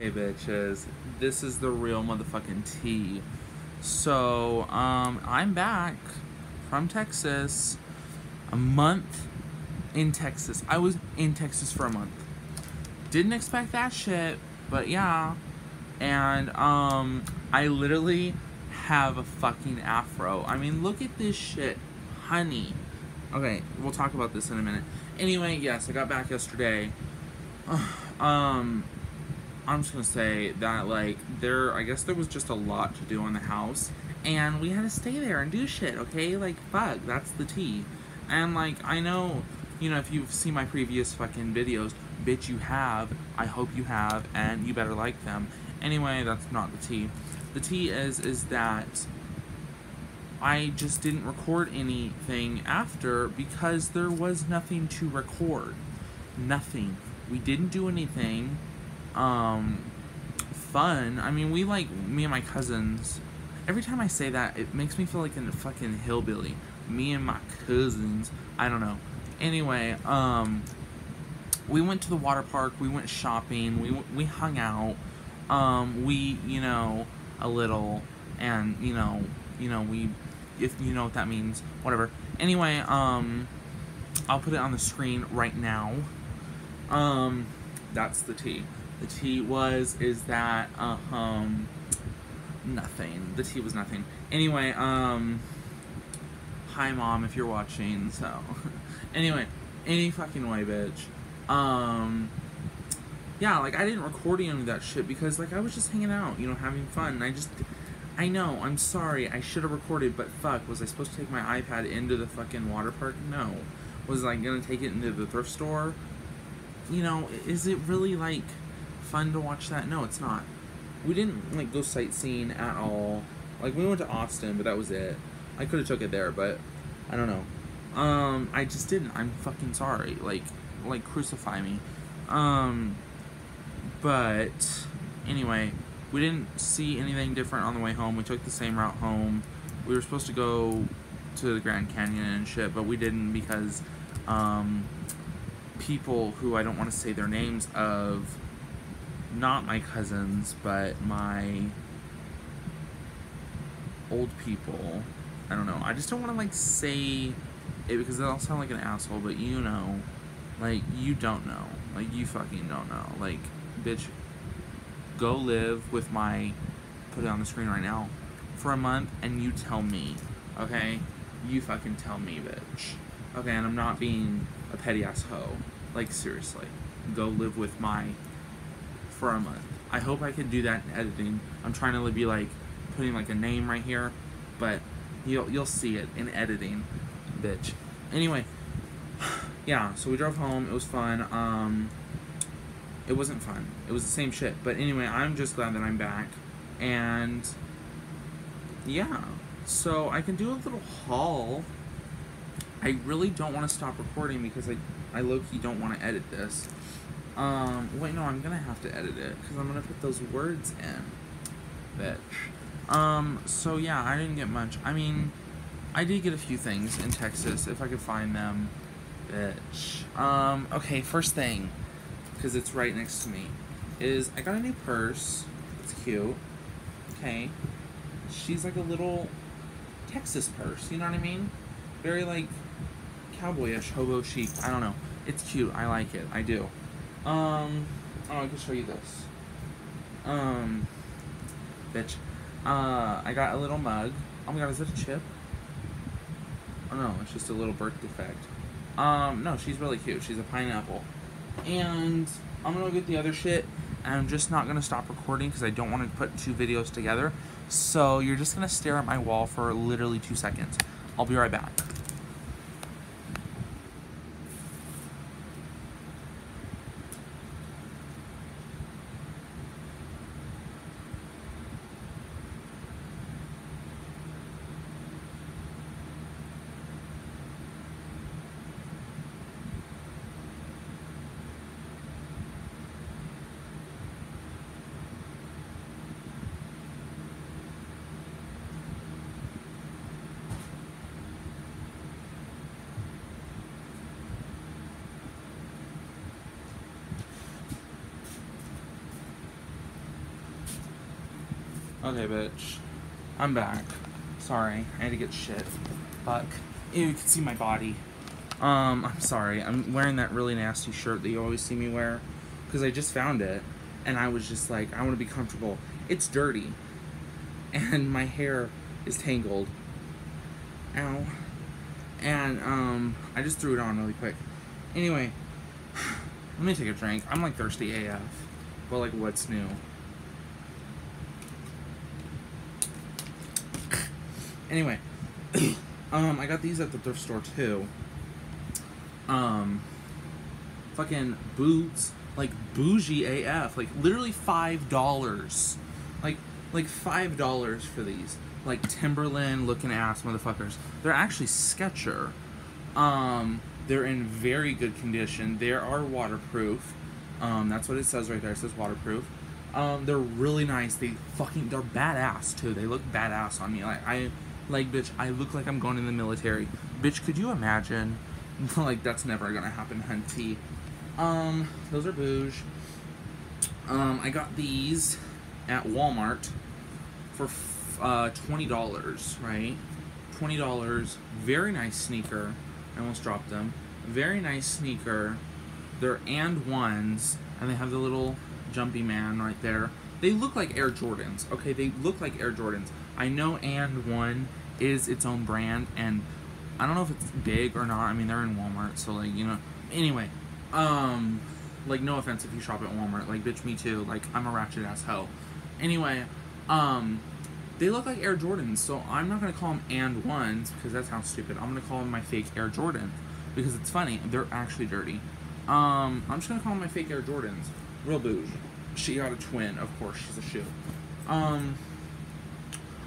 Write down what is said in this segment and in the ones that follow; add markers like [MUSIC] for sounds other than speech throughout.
Hey bitches, this is the real motherfucking tea. So, um, I'm back from Texas. A month in Texas. I was in Texas for a month. Didn't expect that shit, but yeah. And, um, I literally have a fucking afro. I mean, look at this shit. Honey. Okay, we'll talk about this in a minute. Anyway, yes, I got back yesterday. [SIGHS] um, I'm just gonna say that like there I guess there was just a lot to do on the house and we had to stay there and do shit, okay? Like fuck, that's the tea. And like I know, you know, if you've seen my previous fucking videos, bitch you have, I hope you have, and you better like them. Anyway, that's not the tea. The tea is is that I just didn't record anything after because there was nothing to record. Nothing. We didn't do anything um, fun. I mean, we like me and my cousins. Every time I say that, it makes me feel like a fucking hillbilly. Me and my cousins. I don't know. Anyway, um, we went to the water park. We went shopping. We we hung out. Um, we you know a little, and you know you know we if you know what that means, whatever. Anyway, um, I'll put it on the screen right now. Um, that's the tea. The tea was is that uh, um nothing. The tea was nothing. Anyway, um hi mom if you're watching. So [LAUGHS] anyway, any fucking way, bitch. Um yeah, like I didn't record any of that shit because like I was just hanging out, you know, having fun. And I just I know, I'm sorry. I should have recorded, but fuck, was I supposed to take my iPad into the fucking water park? No. Was I going to take it into the thrift store? You know, is it really like fun to watch that? No, it's not. We didn't like go sightseeing at all. Like we went to Austin, but that was it. I could have took it there, but I don't know. Um, I just didn't. I'm fucking sorry. Like, like crucify me. Um, but anyway, we didn't see anything different on the way home. We took the same route home. We were supposed to go to the Grand Canyon and shit, but we didn't because um, people who I don't want to say their names of not my cousins, but my old people. I don't know. I just don't want to like say it because I'll sound like an asshole, but you know, like you don't know. Like you fucking don't know. Like, bitch, go live with my put it on the screen right now for a month and you tell me, okay? You fucking tell me, bitch. Okay, and I'm not being a petty ass hoe. Like seriously. Go live with my for a month. I hope I can do that in editing. I'm trying to be like putting like a name right here, but you'll you'll see it in editing, bitch. Anyway, [SIGHS] yeah. So we drove home. It was fun. Um, it wasn't fun. It was the same shit. But anyway, I'm just glad that I'm back, and yeah. So I can do a little haul. I really don't want to stop recording because I I low key don't want to edit this. Um, wait, no, I'm gonna have to edit it because I'm gonna put those words in. Bitch. Um, so yeah, I didn't get much. I mean, I did get a few things in Texas if I could find them. Bitch. Um, okay, first thing, because it's right next to me, is I got a new purse. It's cute. Okay. She's like a little Texas purse, you know what I mean? Very like cowboyish, hobo chic. I don't know. It's cute. I like it. I do. Um, oh, I can show you this. Um, bitch. Uh, I got a little mug. Oh my god, is it a chip? Oh no, it's just a little birth defect. Um, no, she's really cute. She's a pineapple. And I'm gonna get the other shit, and I'm just not gonna stop recording because I don't want to put two videos together. So you're just gonna stare at my wall for literally two seconds. I'll be right back. Okay, bitch. I'm back. Sorry, I had to get shit. Fuck. Ew, you can see my body. Um, I'm sorry. I'm wearing that really nasty shirt that you always see me wear because I just found it and I was just like, I want to be comfortable. It's dirty and my hair is tangled. Ow. And um, I just threw it on really quick. Anyway, [SIGHS] let me take a drink. I'm like thirsty AF. But like, what's new? Anyway, [COUGHS] um, I got these at the thrift store too. Um, fucking boots, like bougie AF, like literally five dollars, like like five dollars for these, like Timberland looking ass motherfuckers. They're actually Sketcher. Um, they're in very good condition. They are waterproof. Um, that's what it says right there. It says waterproof. Um, they're really nice. They fucking they're badass too. They look badass on me. Like I like bitch, I look like I'm going in the military. Bitch, could you imagine? [LAUGHS] like that's never gonna happen, hunty. Um, those are bouge. Um, I got these at Walmart for uh, twenty dollars, right? Twenty dollars. Very nice sneaker. I almost dropped them. Very nice sneaker. They're AND1s, and they have the little jumpy man right there. They look like Air Jordans. Okay, they look like Air Jordans. I know AND1 is its own brand, and I don't know if it's big or not. I mean, they're in Walmart, so like you know. Anyway, um, like no offense if you shop at Walmart, like bitch, me too. Like I'm a ratchet ass hoe. Anyway, um, they look like Air Jordans, so I'm not gonna call them AND1s because that sounds stupid. I'm gonna call them my fake Air Jordans because it's funny. They're actually dirty. Um, I'm just gonna call them my fake Air Jordans. Real bouge. She got a twin, of course. She's a shoe. Um,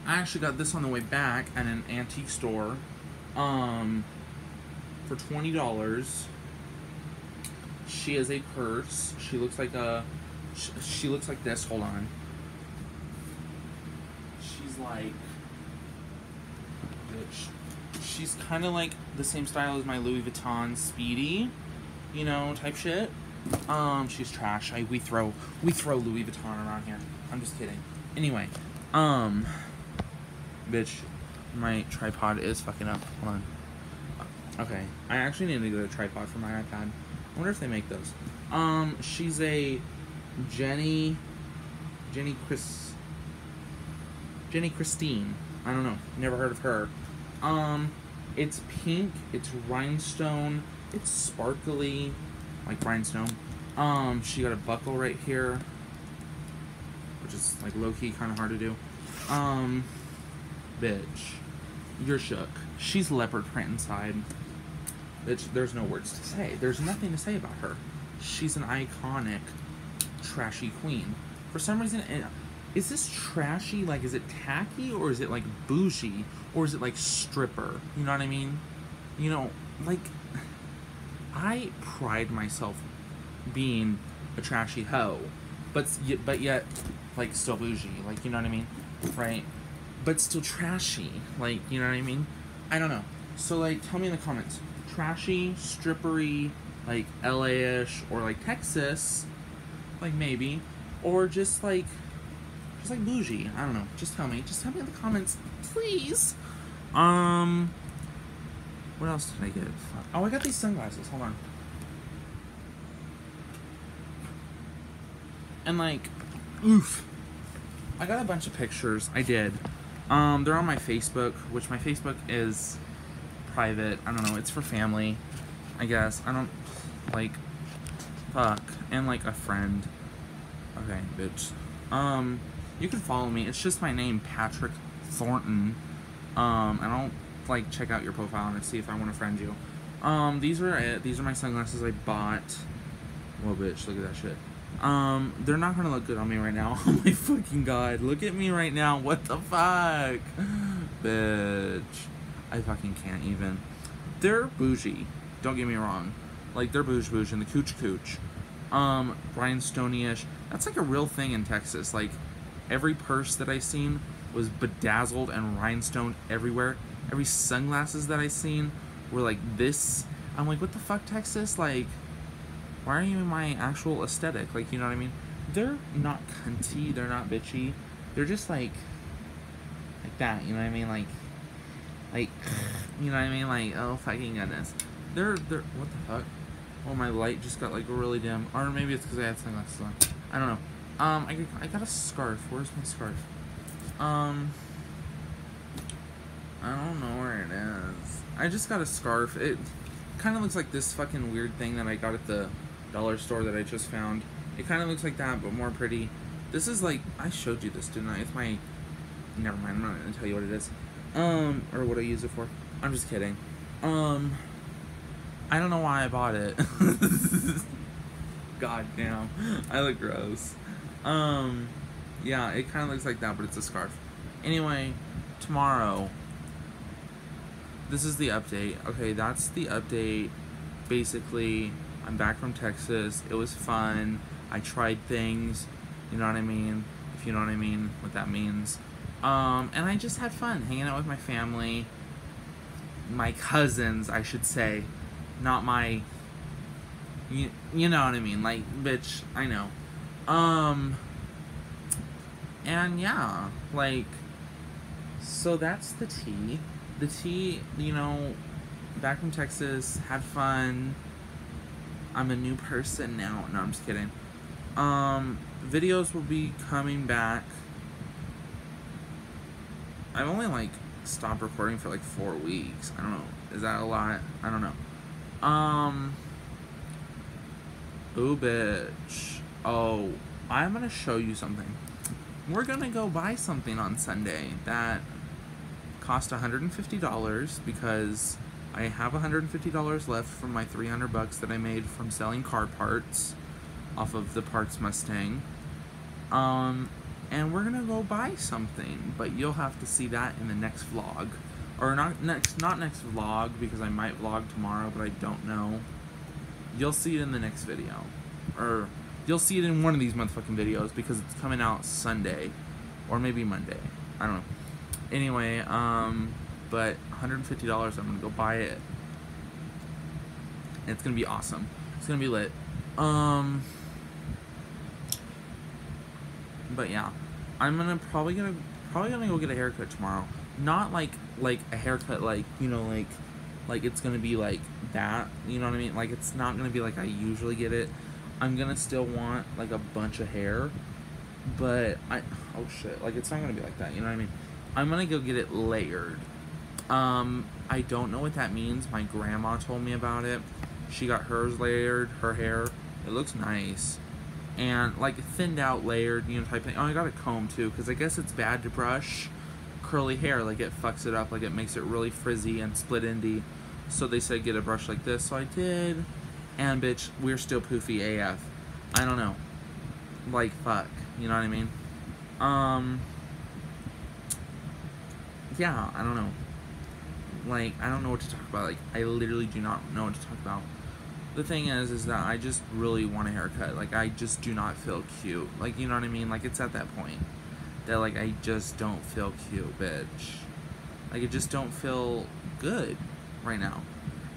I actually got this on the way back at an antique store, um, for twenty dollars. She has a purse. She looks like a. She, she looks like this. Hold on. She's like. Bitch. She's kind of like the same style as my Louis Vuitton Speedy, you know, type shit. Um, she's trash. I we throw we throw Louis Vuitton around here. I'm just kidding. Anyway, um, bitch, my tripod is fucking up. Hold on. Okay, I actually need to get a tripod for my iPad. I wonder if they make those. Um, she's a Jenny, Jenny Chris, Jenny Christine. I don't know. Never heard of her. Um, it's pink. It's rhinestone. It's sparkly, like rhinestone. Um, she got a buckle right here, which is like low key, kind of hard to do. Um, bitch, you're shook. She's leopard print inside. Bitch, there's no words to say. There's nothing to say about her. She's an iconic, trashy queen. For some reason, is this trashy? Like, is it tacky or is it like bougie or is it like stripper? You know what I mean? You know, like, I pride myself being a trashy hoe, but but yet, like, still bougie. Like, you know what I mean? Right? But still trashy. Like, you know what I mean? I don't know. So, like, tell me in the comments trashy, strippery, like LA-ish or like Texas, like maybe, or just like just like bougie. I don't know. Just tell me. Just tell me in the comments, please. Um, what else did I get? Oh, I got these sunglasses. Hold on. And like, oof. I got a bunch of pictures. I did. Um, they're on my Facebook, which my Facebook is private. I don't know. It's for family, I guess. I don't like fuck and like a friend. Okay, bitch. Um, you can follow me. It's just my name, Patrick Thornton. Um, I don't like check out your profile and see if I want to friend you. Um, these are it. These are my sunglasses I bought. Whoa, bitch! Look at that shit. Um, they're not gonna look good on me right now. [LAUGHS] oh my fucking god! Look at me right now. What the fuck, [GASPS] bitch? I fucking can't even. They're bougie. Don't get me wrong. Like they're bouge bouge and the cooch cooch. Um, rhinestone-ish. That's like a real thing in Texas. Like every purse that I seen was bedazzled and rhinestone everywhere. Every sunglasses that I seen were like this. I'm like, what the fuck, Texas? Like, why are you in my actual aesthetic? Like, you know what I mean? They're not cunty. They're not bitchy. they're just like like that. You know what I mean? Like like [SIGHS] you know what I mean? Like oh fucking goodness. They're they're what the fuck? Oh my light just got like really dim. Or maybe it's because I had sunglasses on. I don't know. Um, I, I got a scarf. Where's my scarf? Um, I don't know where it is. I just got a scarf. It kind of looks like this fucking weird thing that I got at the dollar store that I just found. It kind of looks like that, but more pretty. This is like I showed you this, didn't I? It's my. Never mind. I'm not gonna tell you what it is. Um, or what I use it for. I'm just kidding. Um, I don't know why I bought it. [LAUGHS] God damn, I look gross. Um, yeah, it kind of looks like that, but it's a scarf. Anyway, tomorrow. This is the update. Okay, that's the update. Basically, I'm back from Texas. It was fun. I tried things. You know what I mean? If you know what I mean, what that means. Um, and I just had fun hanging out with my family, my cousins, I should say, not my. You, you know what I mean? Like, bitch, I know. Um, and yeah, like, so that's the tea. The tea, you know, back from Texas, had fun. I'm a new person now. No, I'm just kidding. Um, videos will be coming back. I've only like stopped recording for like four weeks. I don't know. Is that a lot? I don't know. Um. Ooh, bitch. Oh, I'm gonna show you something. We're gonna go buy something on Sunday that cost $150 because I have $150 left from my 300 bucks that I made from selling car parts off of the Parts Mustang. Um, and we're gonna go buy something, but you'll have to see that in the next vlog. Or not next not next vlog because I might vlog tomorrow, but I don't know. You'll see it in the next video. Or You'll see it in one of these motherfucking videos because it's coming out Sunday or maybe Monday. I don't know. Anyway, um, but $150, I'm gonna go buy it. And it's gonna be awesome. It's gonna be lit. Um, but yeah, I'm gonna probably gonna probably gonna go get a haircut tomorrow. Not like like a haircut like you know like like it's gonna be like that. You know what I mean? Like it's not gonna be like I usually get it. I'm gonna still want like a bunch of hair, but I oh shit, like it's not gonna be like that. You know what I mean? I'm gonna go get it layered. Um, I don't know what that means. My grandma told me about it. She got hers layered, her hair. It looks nice. And like thinned out, layered, you know, type thing. Oh, I got a comb too, because I guess it's bad to brush curly hair. Like it fucks it up, like it makes it really frizzy and split endy. So they said get a brush like this. So I did. And bitch, we're still poofy AF. I don't know. Like fuck. You know what I mean? Um Yeah, I don't know. Like, I don't know what to talk about. Like, I literally do not know what to talk about. The thing is, is that I just really want a haircut. Like, I just do not feel cute. Like, you know what I mean? Like, it's at that point that, like, I just don't feel cute, bitch. Like, I just don't feel good right now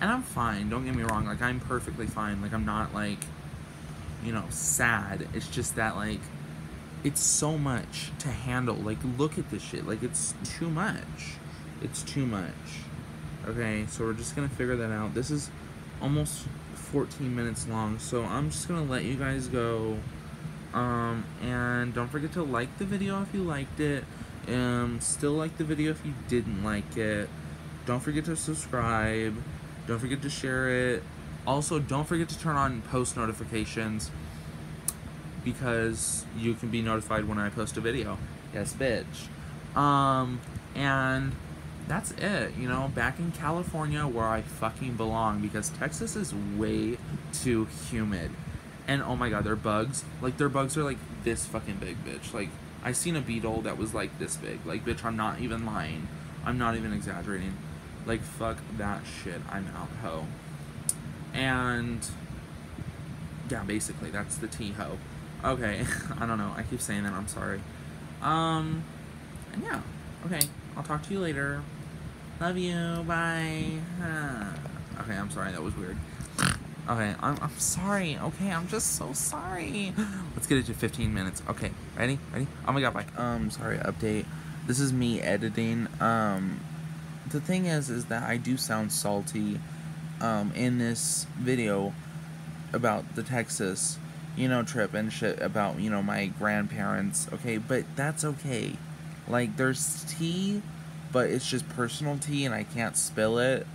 and I'm fine. Don't get me wrong. Like I'm perfectly fine. Like I'm not like, you know, sad. It's just that like, it's so much to handle. Like look at this shit. Like it's too much. It's too much. Okay, so we're just gonna figure that out. This is almost 14 minutes long, so I'm just gonna let you guys go. Um, and don't forget to like the video if you liked it. Um, still like the video if you didn't like it. Don't forget to subscribe. Don't forget to share it. Also, don't forget to turn on post notifications because you can be notified when I post a video. Yes, bitch. Um, and that's it. You know, back in California where I fucking belong because Texas is way too humid. And oh my god, their bugs, like their bugs are like this fucking big, bitch. Like I seen a beetle that was like this big. Like bitch, I'm not even lying. I'm not even exaggerating. Like, fuck that shit. I'm out ho. And, yeah, basically, that's the tea ho. Okay, [LAUGHS] I don't know. I keep saying that. I'm sorry. Um, and yeah. Okay, I'll talk to you later. Love you. Bye. Okay, I'm sorry. That was weird. Okay, I'm, I'm sorry. Okay, I'm just so sorry. Let's get it to 15 minutes. Okay, ready? Ready? Oh my god, bye. Um, sorry, update. This is me editing. Um, the thing is, is that I do sound salty, um, in this video about the Texas, you know, trip and shit about, you know, my grandparents, okay? But that's okay. Like, there's tea, but it's just personal tea and I can't spill it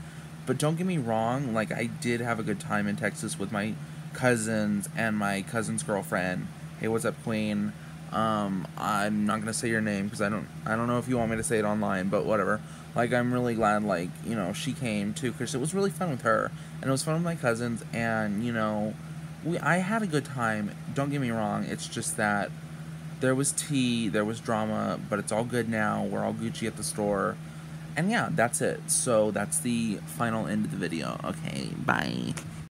but don't get me wrong, like I did have a good time in Texas with my cousins and my cousin's girlfriend. Hey, what's up, Queen? Um, I'm not gonna say your name because I don't I don't know if you want me to say it online, but whatever. Like I'm really glad like you know she came too because it was really fun with her and it was fun with my cousins and you know we I had a good time. Don't get me wrong. It's just that there was tea, there was drama, but it's all good now. We're all Gucci at the store. And yeah, that's it. So that's the final end of the video. Okay, bye.